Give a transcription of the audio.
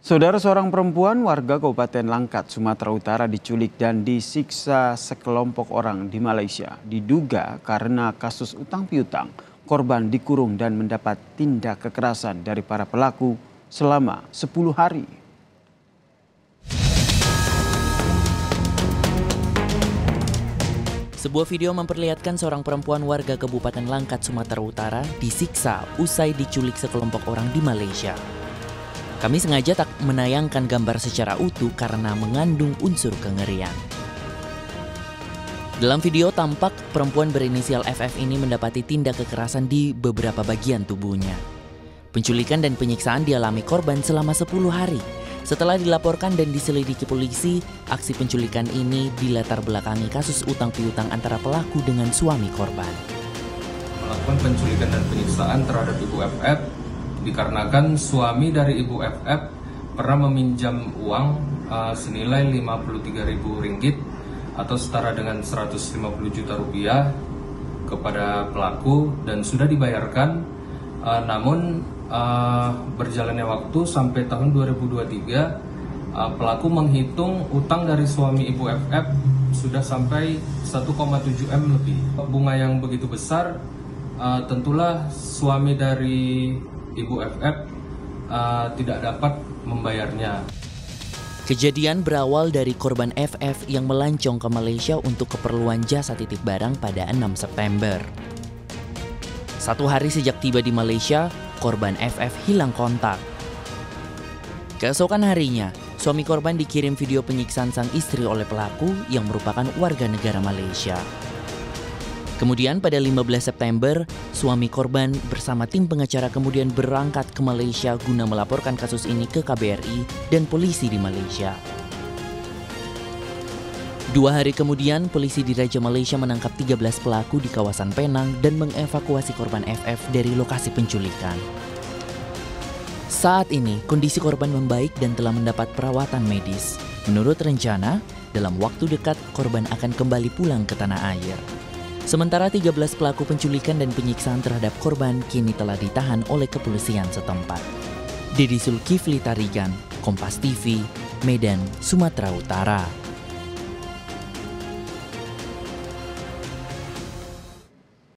Saudara seorang perempuan warga Kabupaten Langkat, Sumatera Utara diculik dan disiksa sekelompok orang di Malaysia. Diduga karena kasus utang piutang, korban dikurung dan mendapat tindak kekerasan dari para pelaku selama 10 hari. Sebuah video memperlihatkan seorang perempuan warga Kabupaten Langkat, Sumatera Utara disiksa usai diculik sekelompok orang di Malaysia. Kami sengaja tak menayangkan gambar secara utuh karena mengandung unsur kengerian. Dalam video tampak perempuan berinisial FF ini mendapati tindak kekerasan di beberapa bagian tubuhnya. Penculikan dan penyiksaan dialami korban selama 10 hari. Setelah dilaporkan dan diselidiki polisi, aksi penculikan ini dilatar belakangi kasus utang piutang antara pelaku dengan suami korban. Melakukan penculikan dan penyiksaan terhadap Ibu FF dikarenakan suami dari Ibu FF pernah meminjam uang uh, senilai Rp53.000 atau setara dengan 150 juta rupiah kepada pelaku dan sudah dibayarkan. Uh, namun uh, berjalannya waktu sampai tahun 2023 uh, pelaku menghitung utang dari suami Ibu FF sudah sampai 1,7 M lebih. Bunga yang begitu besar uh, tentulah suami dari Ibu FF uh, tidak dapat membayarnya. Kejadian berawal dari korban FF yang melancong ke Malaysia untuk keperluan jasa titip barang pada 6 September. Satu hari sejak tiba di Malaysia, korban FF hilang kontak. Keesokan harinya, suami korban dikirim video penyiksaan sang istri oleh pelaku yang merupakan warga negara Malaysia. Kemudian pada 15 September, suami korban bersama tim pengacara kemudian berangkat ke Malaysia guna melaporkan kasus ini ke KBRI dan polisi di Malaysia. Dua hari kemudian, polisi di Raja Malaysia menangkap 13 pelaku di kawasan Penang dan mengevakuasi korban FF dari lokasi penculikan. Saat ini, kondisi korban membaik dan telah mendapat perawatan medis. Menurut rencana, dalam waktu dekat korban akan kembali pulang ke tanah air. Sementara 13 pelaku penculikan dan penyiksaan terhadap korban kini telah ditahan oleh kepolisian setempat. Dedi Sulkifli Tarigan, Kompas TV, Medan, Sumatera Utara.